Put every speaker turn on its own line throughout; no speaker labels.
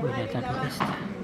Voy a atacar esta.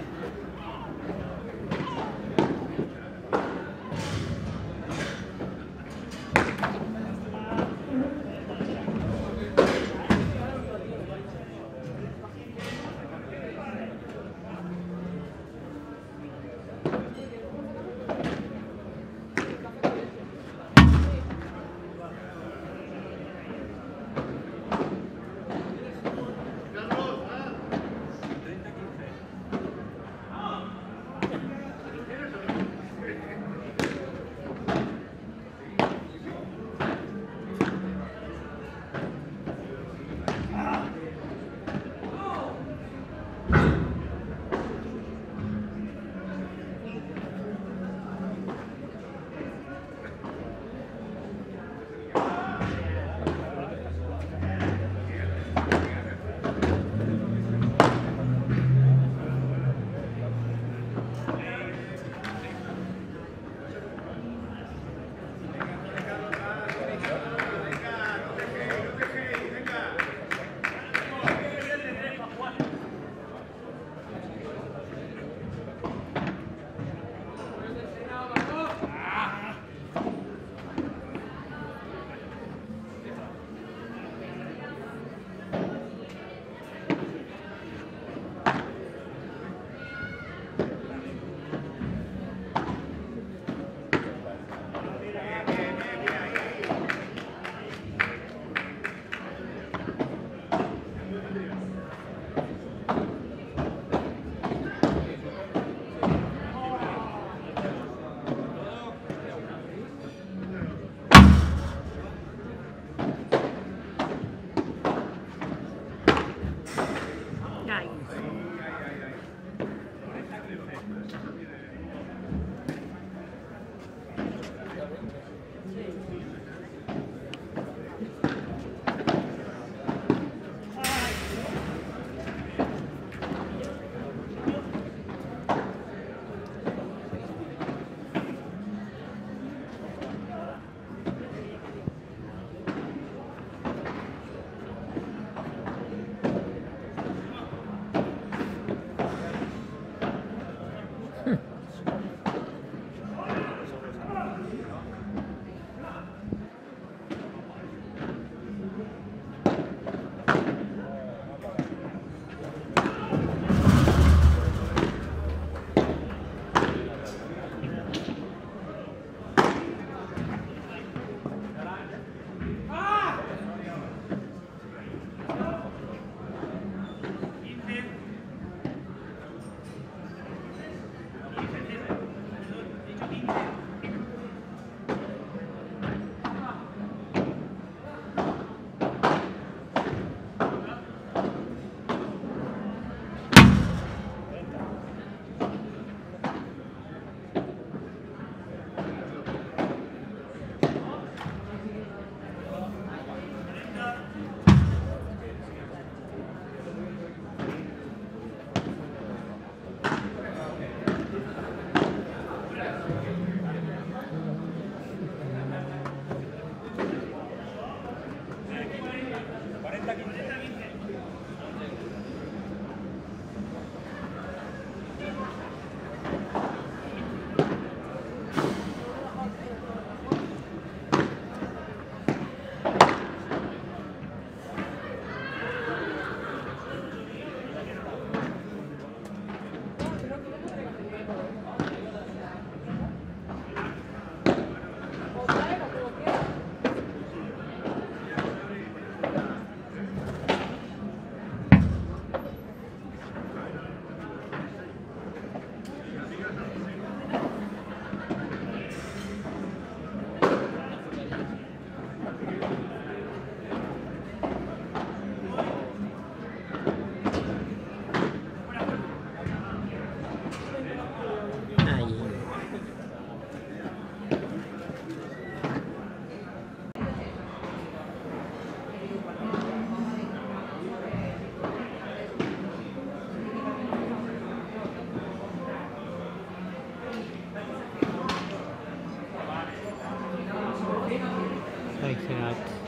bikes out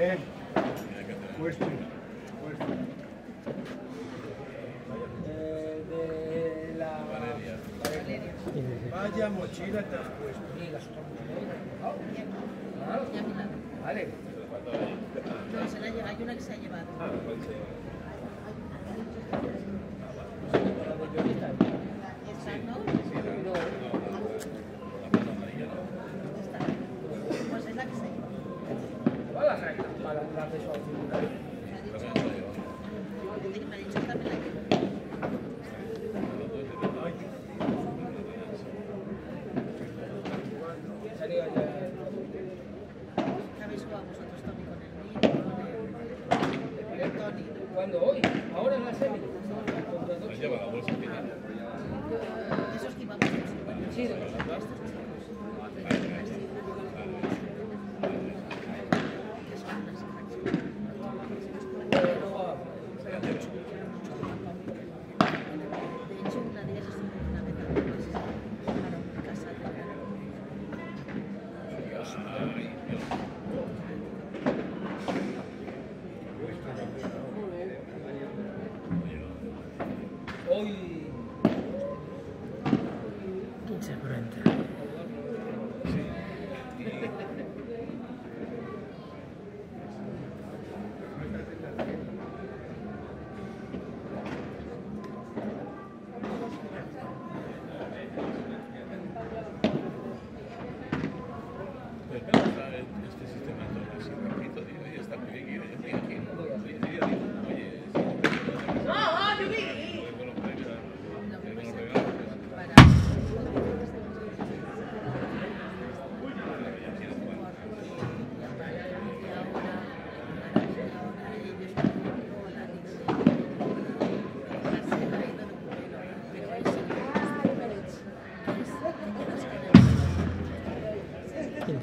Eh, cueste,
cueste. De la...
Valeria.
Vaya mochila te has puesto.
Sí, la Claro. Vale.
No, se la lleva. Hay una que se ha llevado.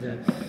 Yeah.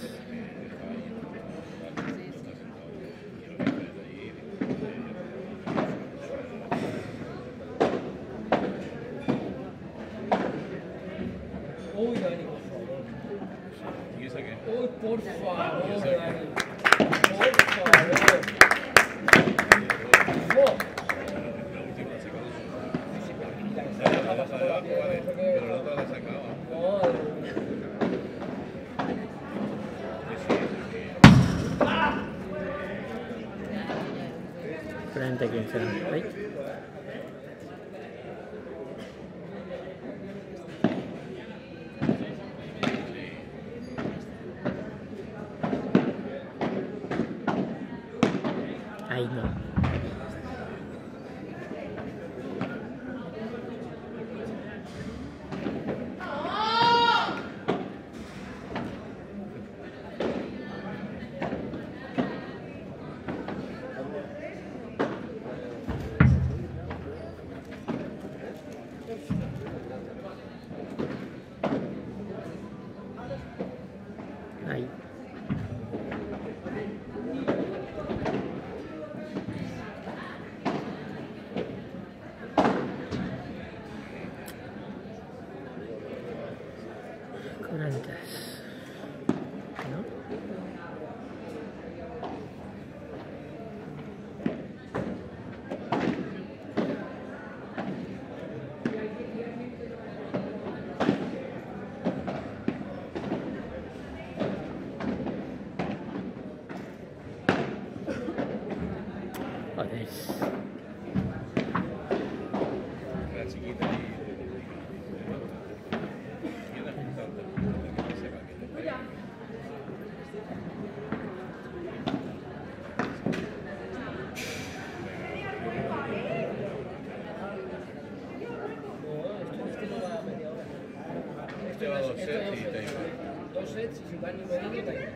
Este va dos sets y Taylor.
Dos sets y
Subban y
Modini y Taylor.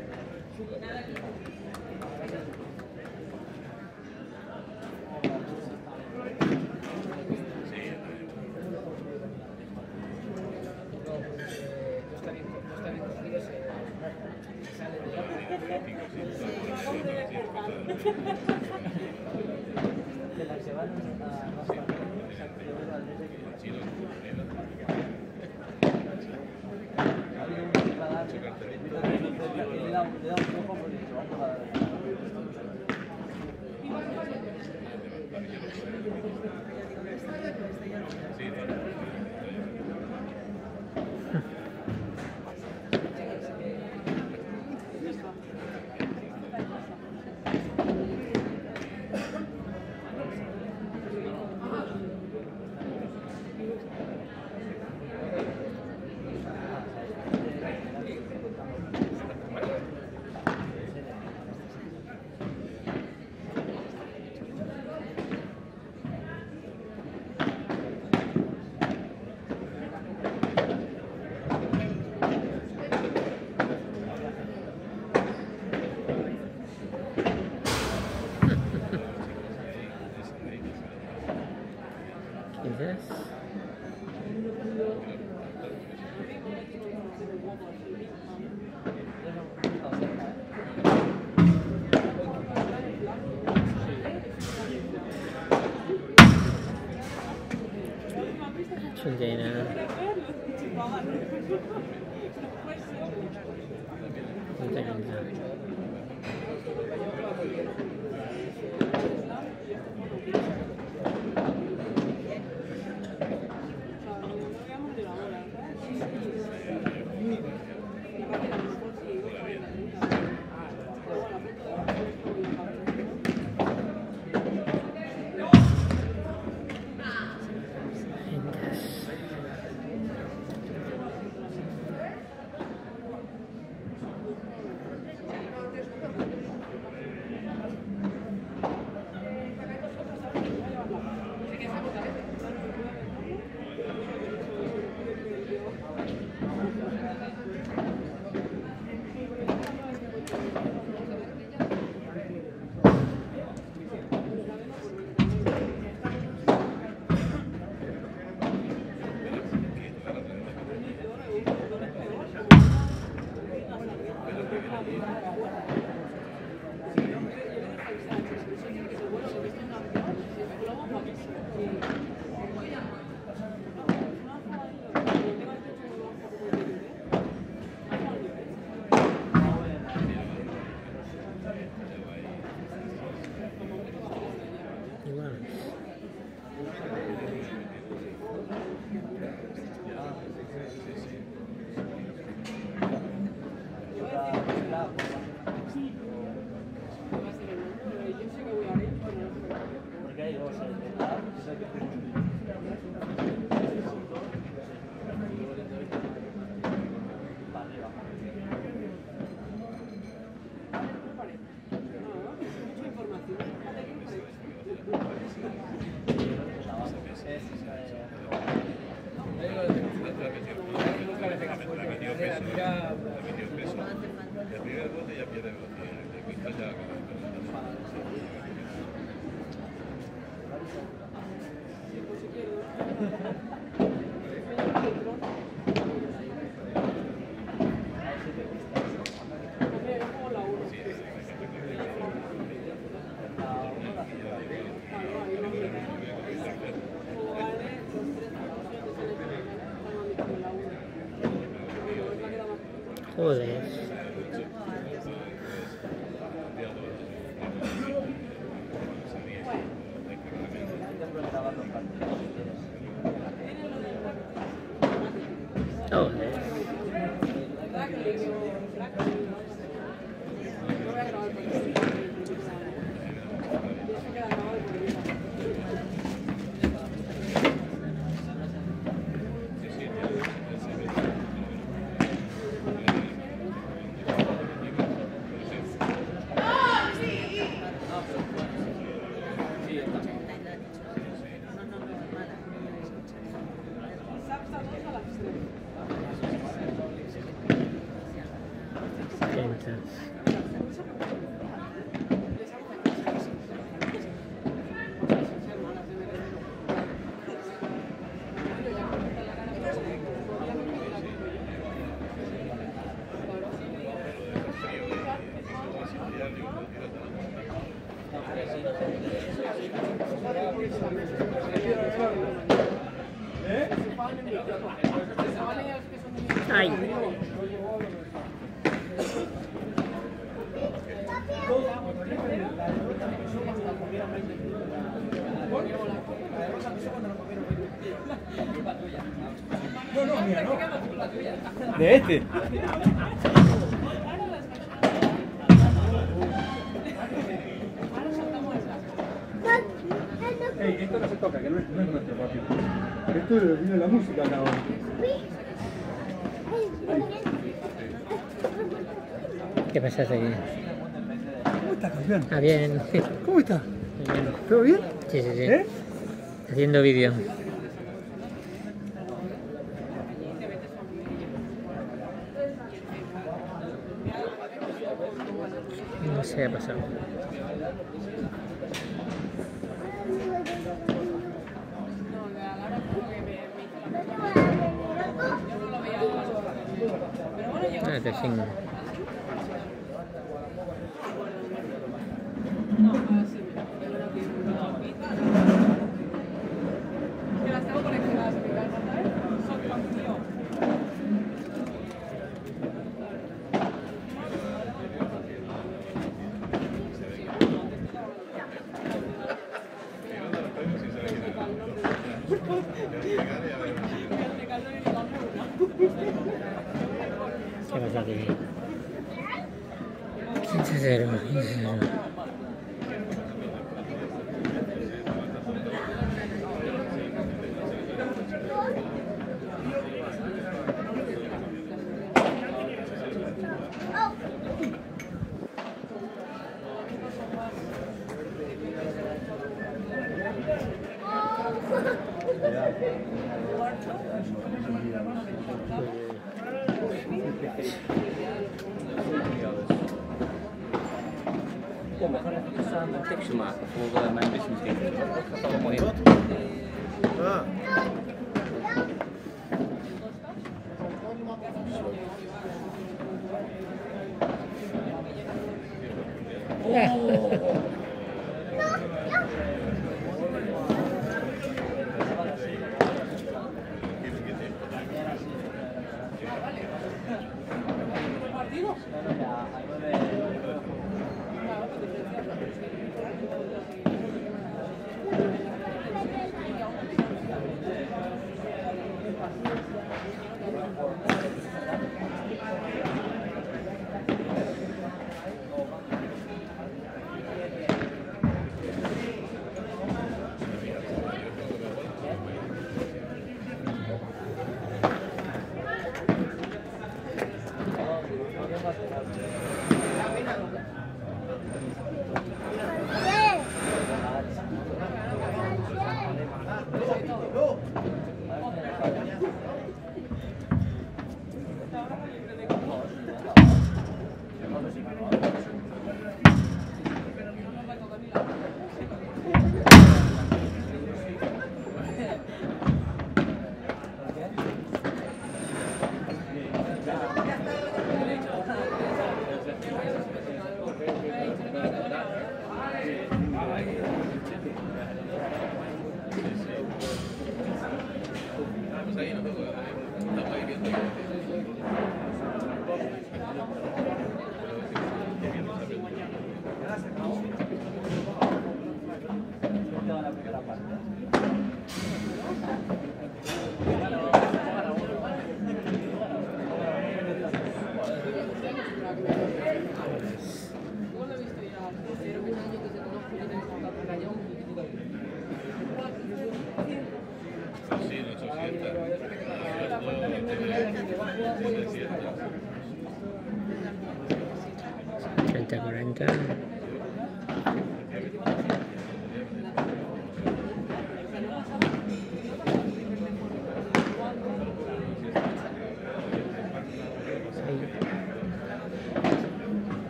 Oh, ya sé.
¿Cómo estás, campeón?
Ah, bien.
¿Cómo
estás?
¿Todo bien?
Sí, sí, sí.
¿Eh?
Haciendo vídeo. No sé qué ha pasado. Ah, te 나와요.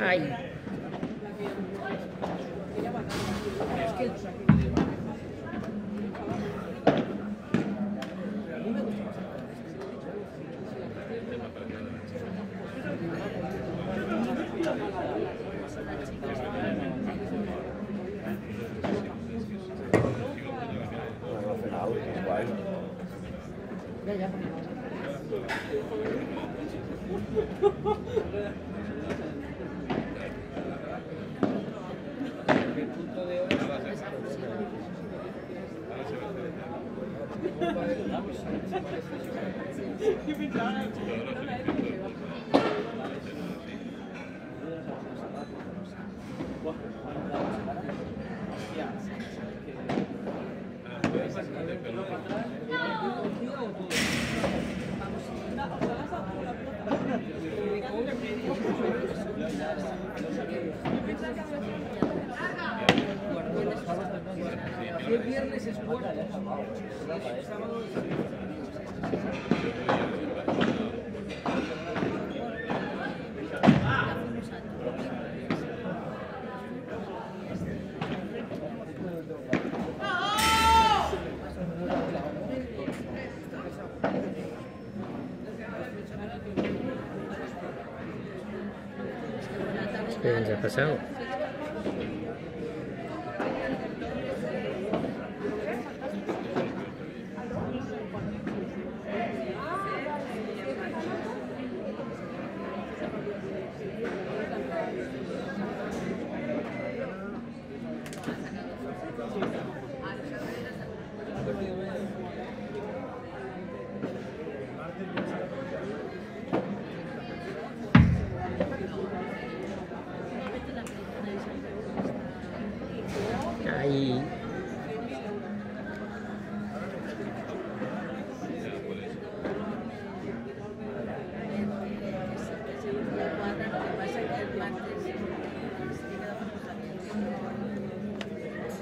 Ay, ¿qué nos ha pasado?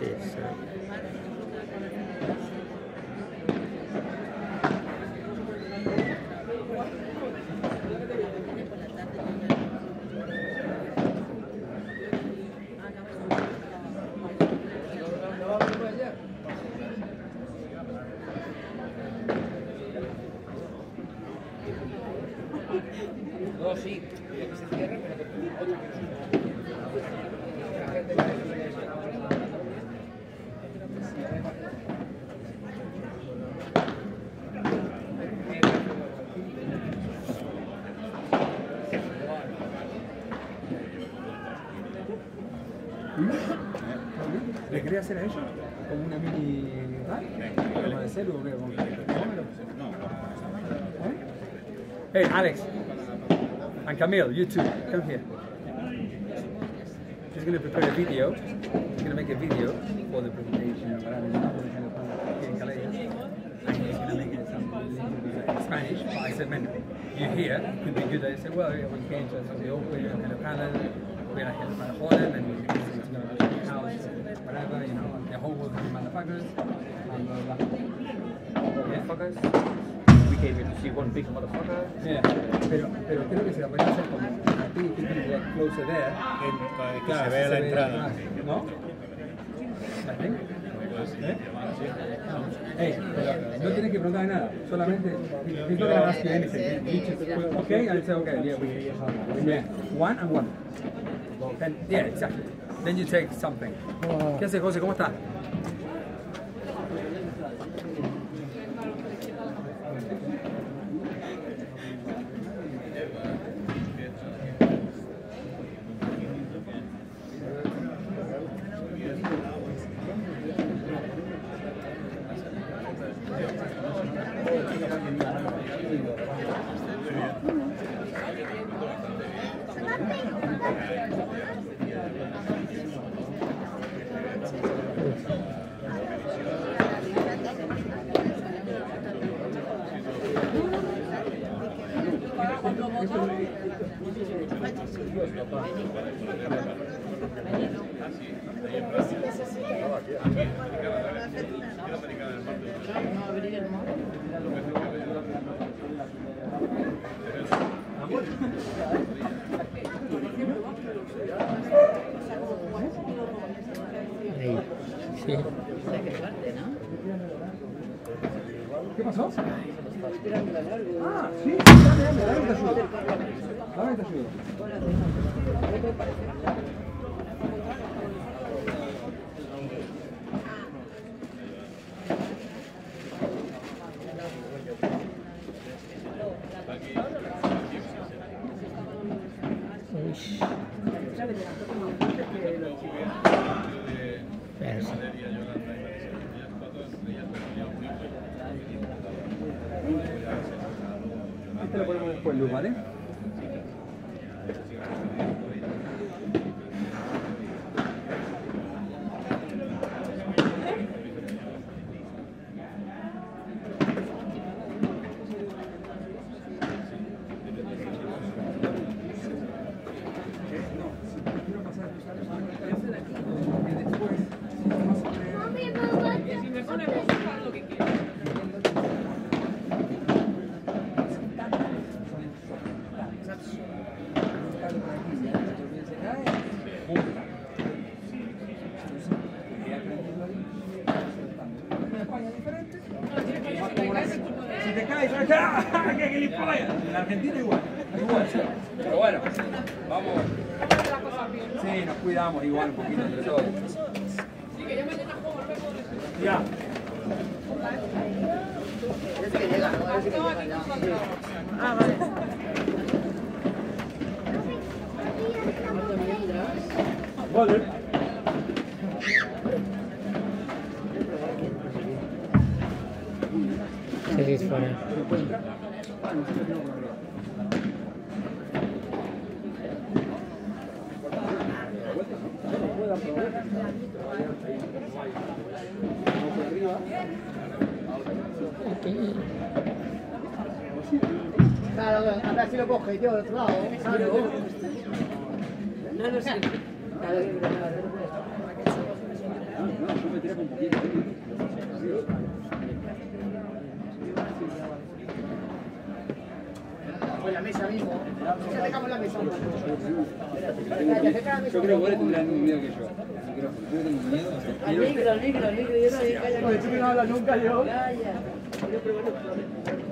Sí, eso.
¿Le quería hacer ellos? ¿Como una mini... ¿Tal? ¿Como de celu o qué? ¿Como- ¿Eh? Hey, Alex. And Camille, you too. come here. She's going to prepare a video. She's going to make a video for the presentation or whatever. you know, gonna put it in Galician. And she's going to make it in Spanish. But I said, man, you here could be good. I said, well, yeah, we came to the open and the panel. We're going to help by Holland and the whole world of motherfuckers.
We came here to see one big motherfucker.
Yeah. Pero, pero creo que se la pueden hacer como aquí, que tiene que closer there.
que
Claro,
se vea
así
la
ve
entrada.
¿No? I think. ¿Eh? Hey, no tienes que preguntar nada, solamente he's not gonna ask you anything. You just, okay, and say okay, yeah, we, yeah, one and one. Then, yeah, exactly. Then you take something. Oh. ¿Qué hace José? ¿Cómo
está? Thank
¿Qué pasó? Ah, sí, dame, dame, dame que te ayudo. Dame te ayudo.
Uy. Verso.
Este lo ponemos después, Luz, ¿vale? Si te caes, ¿sabes qué? ¡Ah, ¡Qué gilipollas! En Argentina igual, igual. Pero bueno, vamos. Sí, nos cuidamos igual un poquito entre todos. Ya.
Ah, vale.
Vale.
Se dispara.
Claro, a ver si lo coge yo otro lado. Claro. No, no sé. Claro,
Yo me tiré con un poquito.
Con la mesa mismo. Se te en la mesa.
Yo creo que el mismo miedo que yo. Yo tengo miedo.
Al micro, al micro, al micro. Yo no calla. Tú no hablas nunca yo. Calla. Yo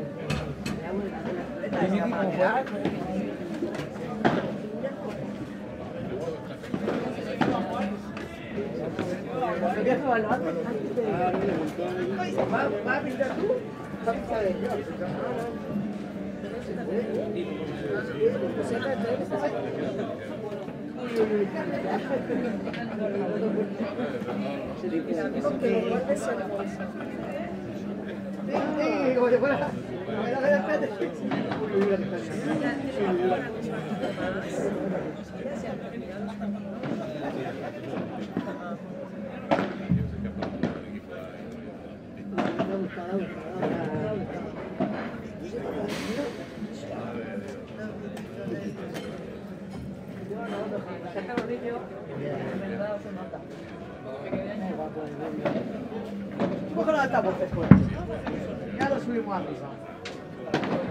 pero bueno. ¿Va, va a. Sí, como si fuera. Coge después. Ya lo subimos arriba.
Pues,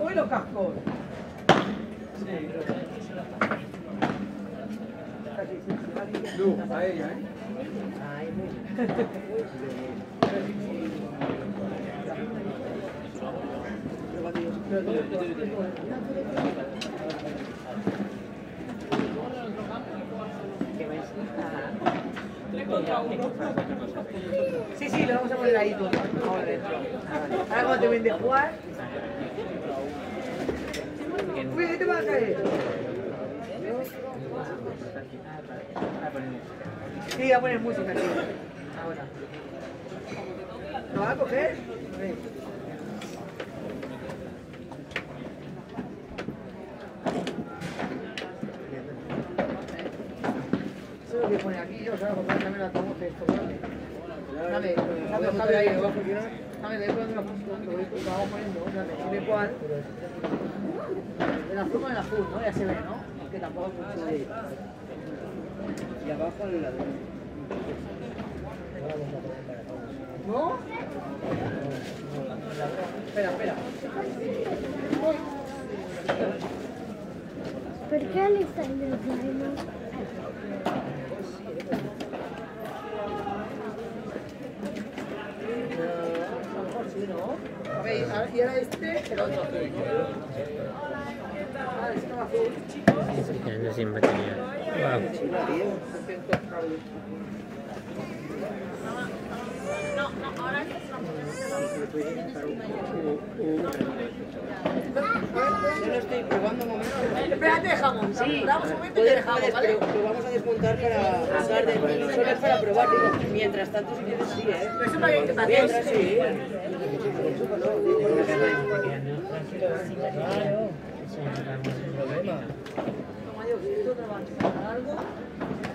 Uy, los cascos.
Luz, a ella, ¿eh?
Sí, sí, lo vamos a poner ahí todo. Ahora dentro. Ahora cuando de jugar. Uy, ¿qué te va a caer? Sí, voy a poner música aquí. Ahora. ¿Lo vas a coger es lo que pone aquí, yo, ¿sabes? Porque también la tomo esto. Dame, dame, Javi, ahí. Dame, de me lo vamos poniendo, dame, dime cuál. El azul con el azul, ¿no? Ya se ve, ¿no? Que tampoco es de...
Y abajo el ladrón.
¿No? Espera, espera.
Perché li stai nel zaino?
Eh, a lo mejor sí, y ahora este, el otro. Ah, este no. 300 cables.
Yo lo estoy probando un momento.
Espérate, jamón.
Sí,
Damos un momento y te dejamos,
lo vamos a desmontar para usar de Solo es para probar, digo. Mientras tanto, si quieres, sí, ¿eh?
Pero eso para que- que-
Mientras, sí.
Esto te va a echar algo.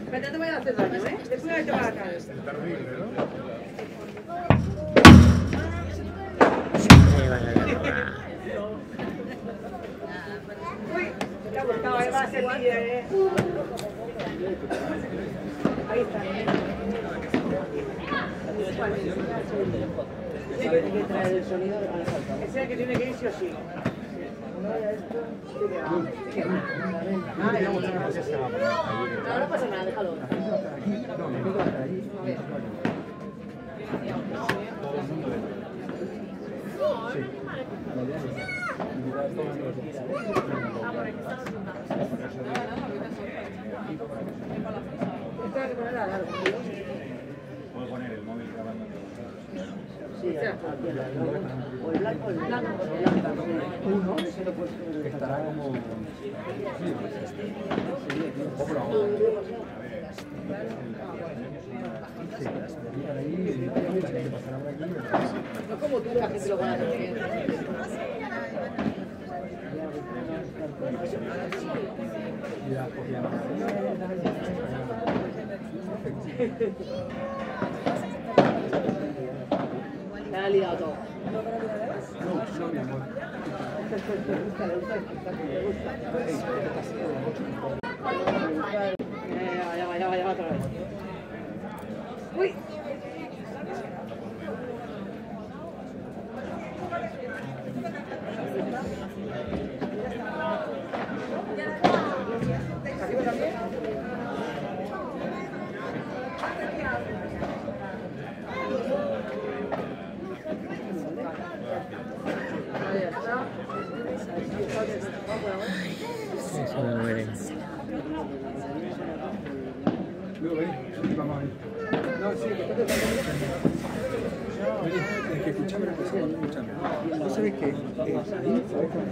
Espérate, no te vayas a hacer daño, ¿eh? Después toca la cabeza.
Ahí va
el sonido de la falta.
Ese es el que tiene que ir sí o. No, no pasa nada, déjalo. A. Largo.
Puedo poner el móvil grabando.
Sí, el blanco sí.
No como tú, la lo va a. Me liado todo.
No, no, mi amor.
Ya va, ya va, ya va otra vez. Uy. ¿Arriba también? Ahí está.
Eso me muere.
Luego, ven, vamos a ver. No, sí, que toque Oye, es que escuchame una cosa, escúchame. ¿Tú sabes que eh, ahí, ¿sabes cuando está pasando? Voy a poner música.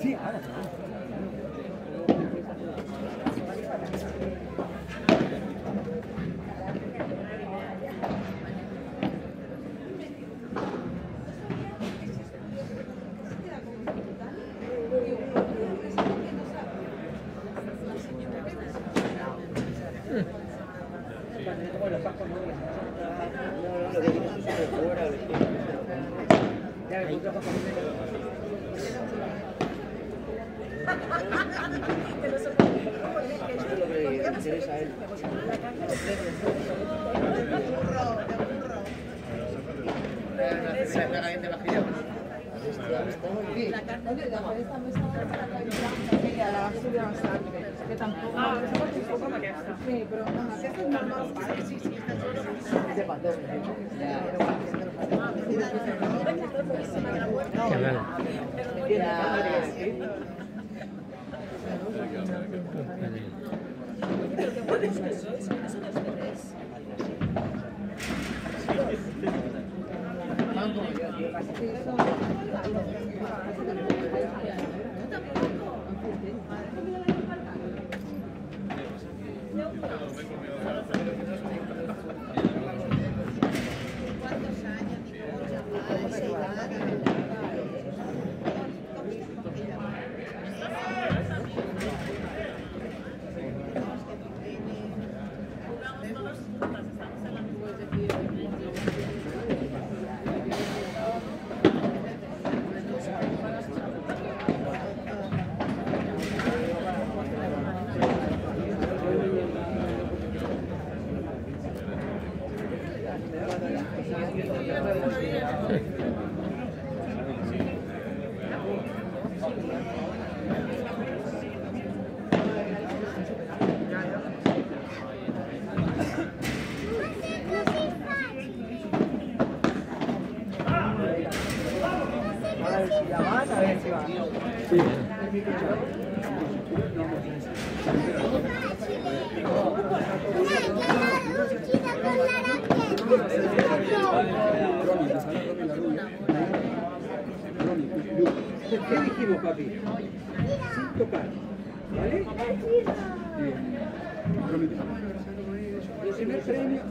Sí, ahora.
No, no, lo que dices es sobre fuera. lo que-
Ya me encontré con
Esto es lo que le interesa a él.
Que tampoco. Ah, Sí, però amb que sí, sí, de patró.
Qué mal.
¿Qué dijimos, papi? Sin tocar. ¿Vale? Bien. El primer premio.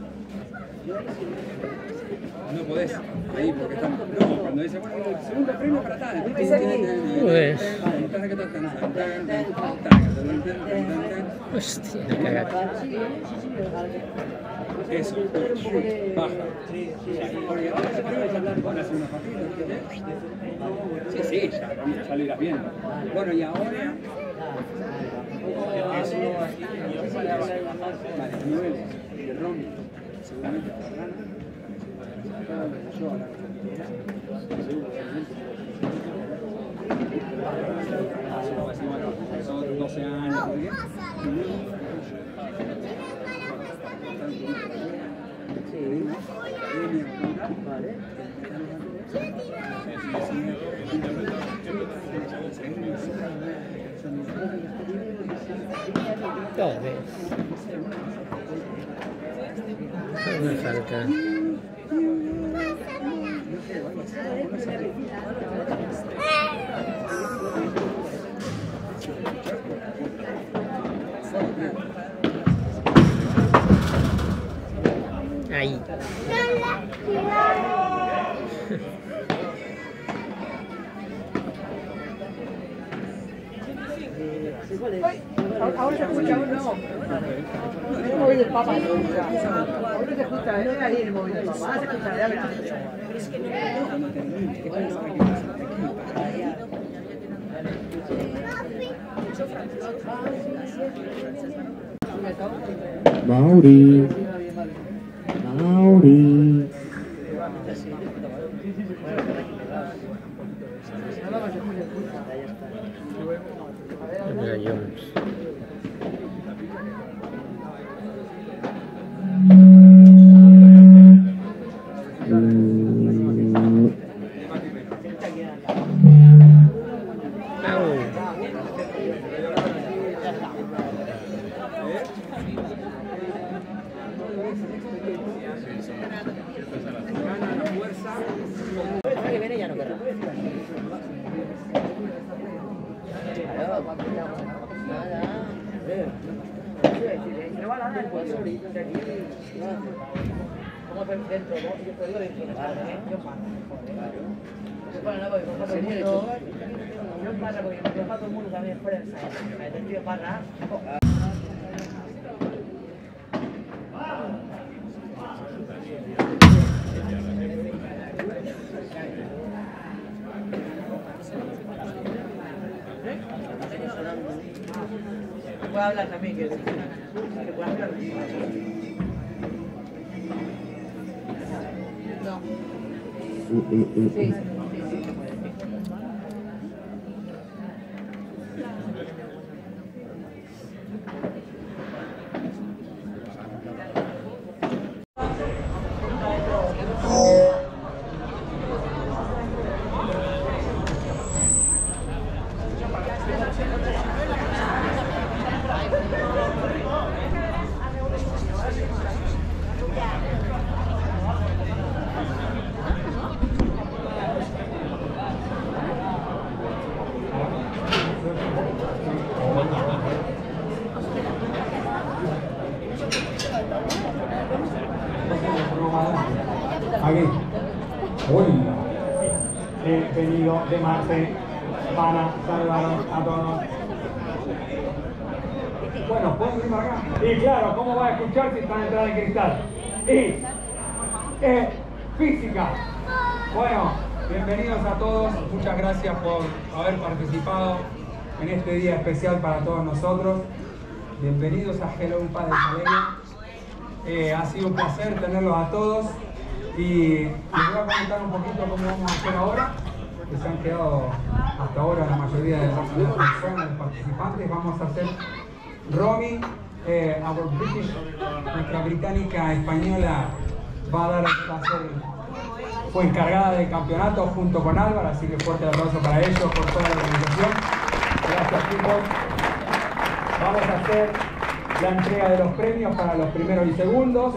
No podés ahí porque estamos. No, cuando dice, bueno, el segundo premio para tal.
Pues.
Eso,
Hostia, la cagaste.
baja. Porque ahora se puede con. Sí, sí, ya, ya lo irás viendo. Bueno, y ahora. Vale, niveles de Romy, seguramente. Yo ahora. Son 12 años, ¿no?
Dove? Come falta? Ahí.
Ahora verás.
Mauri. Mauri.
Mira Jones.
Para
todos nosotros. Bienvenidos a Hello Padre Saleña. Eh, ha sido un placer tenerlos a todos y les voy a comentar un poquito cómo vamos a hacer ahora, que se han quedado hasta ahora la mayoría de las, personas, los participantes. Vamos a hacer Romy, eh, our British, nuestra británica española, va a dar el placer fue encargada del campeonato junto con Álvaro, así que fuerte aplauso para ellos por toda la organización. Vamos a hacer la entrega de los premios para los primeros y segundos.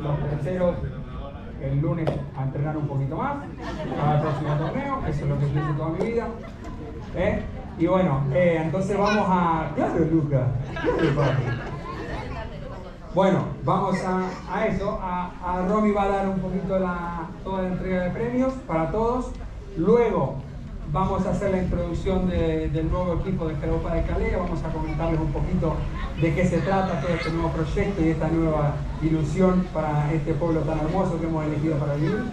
Los terceros el lunes a entrenar un poquito más para el próximo torneo. Eso es lo que hice toda mi vida. ¿Eh? Y bueno, eh, entonces vamos a... Claro, Luca. Claro. Bueno, vamos a, a eso. A, a Romy va a dar un poquito la, toda la entrega de premios para todos. Luego vamos a hacer la introducción de- del nuevo equipo de Jeropa de Calais. Vamos a comentarles un poquito de qué se trata todo este nuevo proyecto y esta nueva ilusión para este pueblo tan hermoso que hemos elegido para vivir.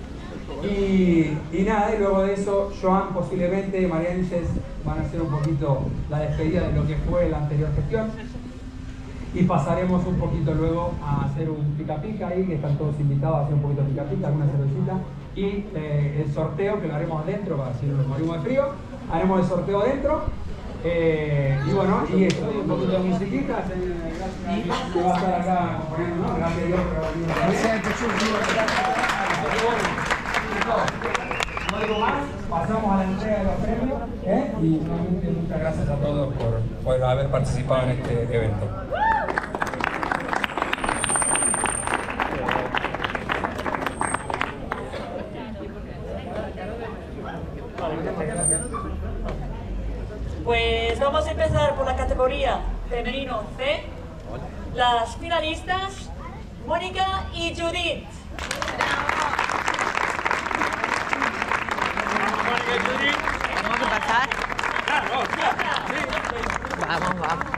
Y, y nada, y luego de eso, Joan posiblemente, María Ángeles van a hacer un poquito la despedida de lo que fue la anterior gestión y pasaremos un poquito luego a hacer un pica pica ahí, que están todos invitados a hacer un poquito de pica pica, alguna cervecita, y eh, el sorteo que lo haremos adentro, para si no nos morimos de frío, haremos el sorteo adentro, eh, y bueno, y eso, y un poquito de musiquita, que va a estar acá acompañando, ¿no? Gracias a Dios por no digo más, pasamos a la entrega de los premios, ¿eh? y nuevamente muchas gracias a todos por, por haber participado en este evento.
Pues vamos a empezar por la categoría femenino C. Las finalistas, Mónica y Judith.
Tenemos que pasar. Vamos, vamos.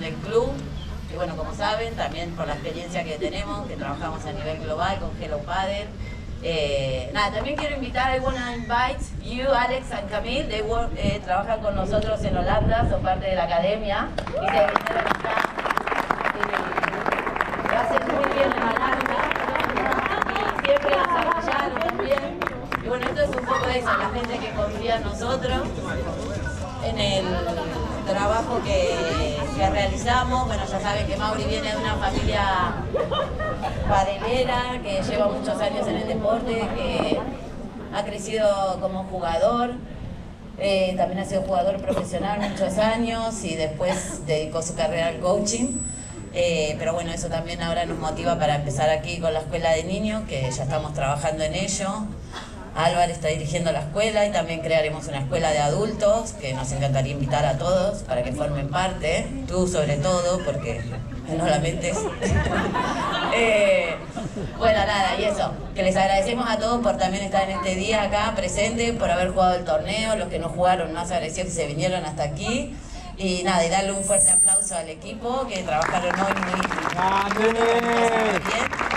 Del
club. Y bueno, como saben, también por la experiencia que tenemos, que trabajamos a nivel global con Hello Padel. Eh, nada, también quiero invitar, I wanna invite you, Alex and Camille, they work, eh, trabajan con nosotros en Holanda, son parte de la academia y se vinieron muy bien en Holanda y siempre nos también. Y bueno, esto es un poco eso, la gente que confía en nosotros, en el trabajo que, que realizamos. Bueno, ya saben que Mauri viene de una familia padelera, que lleva muchos años en el deporte, que ha crecido como jugador. Eh, también ha sido jugador profesional muchos años y después dedicó su carrera al coaching. Eh, pero bueno, eso también ahora nos motiva para empezar aquí con la escuela de niños, que ya estamos trabajando en ello. Álvaro está dirigiendo la escuela y también crearemos una escuela de adultos que nos encantaría invitar a todos para que formen parte, tú sobre todo, porque no la metes. Eh, bueno, nada, y eso, que les agradecemos a todos por también estar en este día acá presente, por haber jugado el torneo, los que no jugaron más agradecidos que se vinieron hasta aquí. Y nada, y darle un fuerte aplauso al equipo que trabajaron hoy muy bien.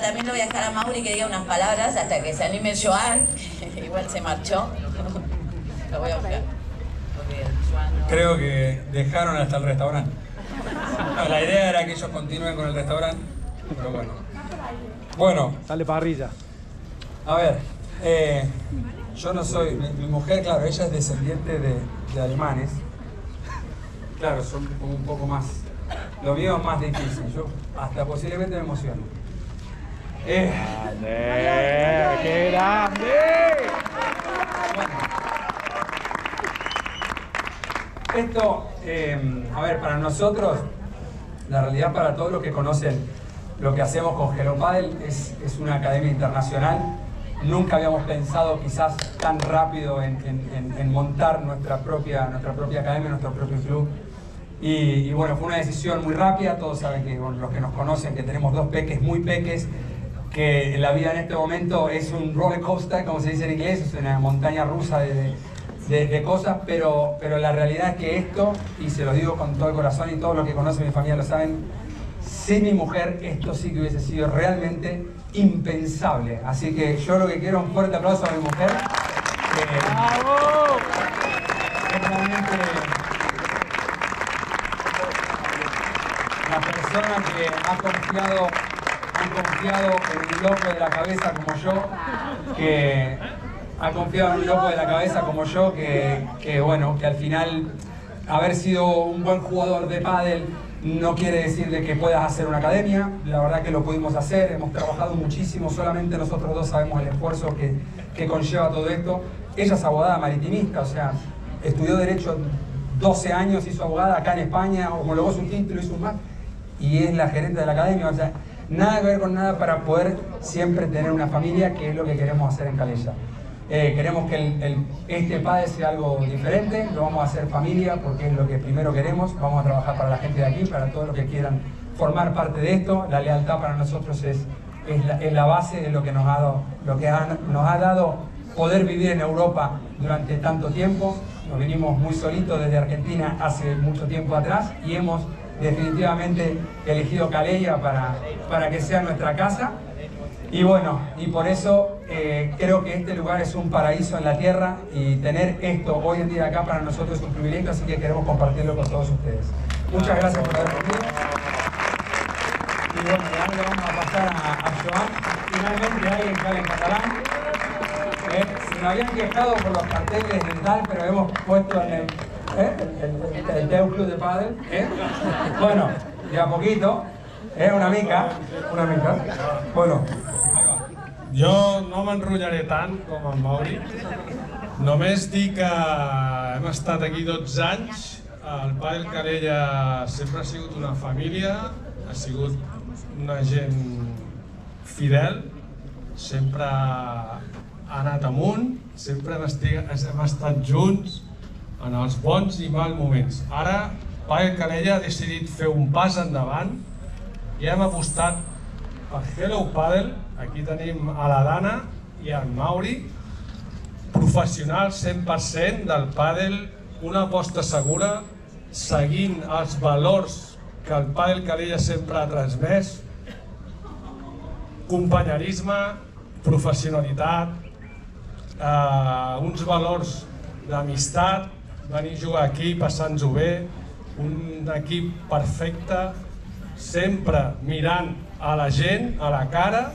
Bueno, también lo voy a dejar a Mauri que diga unas palabras hasta que se anime Joan, que igual se marchó. Lo voy a buscar.
Creo que dejaron hasta el restaurante. No, la idea era que ellos continúen con el restaurante, pero bueno. Bueno.
Sale parrilla.
A ver, eh, yo no soy, mi, mi mujer, claro, ella es descendiente de, de alemanes. Claro, son como un poco más, lo mío es más difícil, yo hasta posiblemente me emociono. Eh,
¡Qué grande!
Esto, eh, a ver, para nosotros, la realidad para todos los que conocen lo que hacemos con Hello Padel es, es una academia internacional. Nunca habíamos pensado quizás tan rápido en, en- montar nuestra propia, nuestra propia academia, nuestro propio club. Y, y bueno, fue una decisión muy rápida. Todos saben que bueno, los que nos conocen, que tenemos dos peques muy peques, que la vida en este momento es un roller coaster, como se dice en inglés, es una montaña rusa de, cosas, pero, pero la realidad es que esto, y se lo digo con todo el corazón y todos los que conocen mi familia lo saben, sin mi mujer esto sí que hubiese sido realmente impensable. Así que yo lo que quiero es un fuerte aplauso a mi mujer. que es realmente la persona que ha confiado, confiado en un loco de la cabeza como yo, que ha confiado en un loco de la cabeza como yo, que, que, bueno, que al final haber sido un buen jugador de pádel no quiere decir de que puedas hacer una academia, la verdad que lo pudimos hacer, hemos trabajado muchísimo, solamente nosotros dos sabemos el esfuerzo que, que conlleva todo esto. Ella es abogada maritimista, o sea, estudió Derecho 12 años, hizo abogada acá en España, homologó su título, hizo un más, y es la gerente de la academia, o sea, nada que ver con nada para poder siempre tener una familia, que es lo que queremos hacer en Calella. Eh, queremos que el, el- este padre sea algo diferente, lo vamos a hacer familia porque es lo que primero queremos, vamos a trabajar para la gente de aquí, para todos los que quieran formar parte de esto, la lealtad para nosotros es, es, la, es la base de lo que, nos ha, dado, lo que nos ha dado poder vivir en Europa durante tanto tiempo, nos vinimos muy solitos desde Argentina hace mucho tiempo atrás y hemos definitivamente elegido Calella para, para que sea nuestra casa. Y bueno, y por eso eh, creo que este lugar es un paraíso en la tierra y tener esto hoy en día acá para nosotros es un privilegio, así que queremos compartirlo con todos ustedes. Muchas gracias por haber venido. Y bueno, ahora le vamos a pasar a, a Joan. Finalmente alguien que habla en catalán. Eh, se me habían quejado por los carteles y tal, pero hemos puesto en el, eh, el, Teu Club de Padel. Eh. Bueno, de a poquito, eh, una mica, una mica. Bueno,
Jo no m'enrotllaré tant com en Mauri. Només dir que hem estat aquí 12 anys. El Padel Calella sempre ha sigut una família, ha sigut una gent fidel, sempre ha anat amunt, sempre hem estat junts en els bons i mals moments. Ara, Padel Calella ha decidit fer un pas endavant i hem apostat per Hello Padel, aquí tenim a la Dana i en Mauri, professionals 100% del pàdel, una aposta segura, seguint els valors que el pàdel Calella sempre ha transmès, companyerisme, professionalitat, eh, uns valors d'amistat, venir a jugar aquí, passar-nos-ho bé, un equip perfecte, sempre mirant a la gent, a la cara,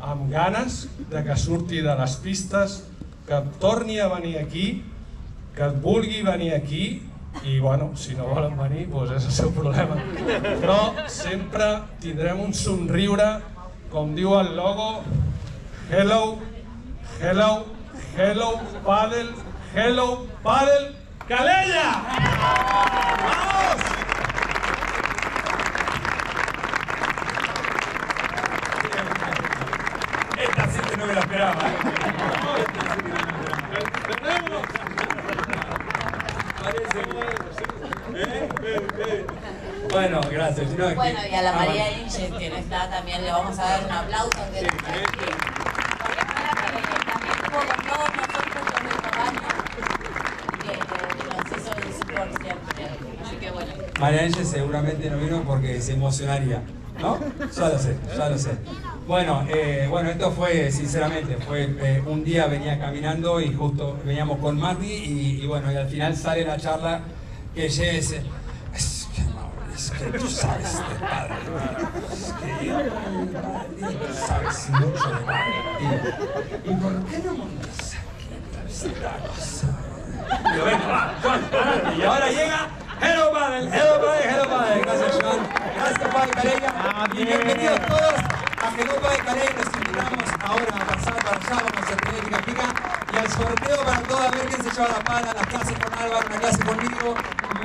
amb ganes de que surti de les pistes, que torni a venir aquí, que vulgui venir aquí i bueno, si no volen venir doncs és el seu problema. Però sempre tindrem un somriure com diu el logo Hello, hello, hello, paddle, hello, paddle, Calella! ¡Vamos!
esta sí que no me la esperaba. ¿eh? Bueno, gracias.
Bueno, y a la María. Inge, que no está, también le vamos a dar un aplauso. Que que también tuvo con todos nosotros los mismos años, que nos hizo el support siempre. Así que bueno.
María Ángel seguramente no vino porque se emocionaría, ¿no? Ya lo sé, ya lo sé. Bueno, eh, bueno, esto fue, sinceramente, fue eh, un día venía caminando y justo veníamos con Mati y, y bueno, y al final sale la charla que ella dice, es que Mauri, es que tú sabes de padre, es que tú sabes mucho de padre. Y, ¿y por qué no montas aquí esta cosa? Digo, venga, va, Juan. Y ahora llega Hello Padel, Hello Padel, Hello Padel. Gracias, Juan. Calella. Y bienvenidos todos a Hello Padel Calella. Los invitamos ahora a pasar para allá. Vamos a tener pica pica. Y al sorteo para todos, a ver quién se lleva la pala, las clases con Álvaro, una clase conmigo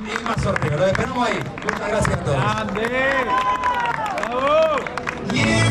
y más sorteo. Lo esperamos ahí. Muchas gracias a todos.
Que currar.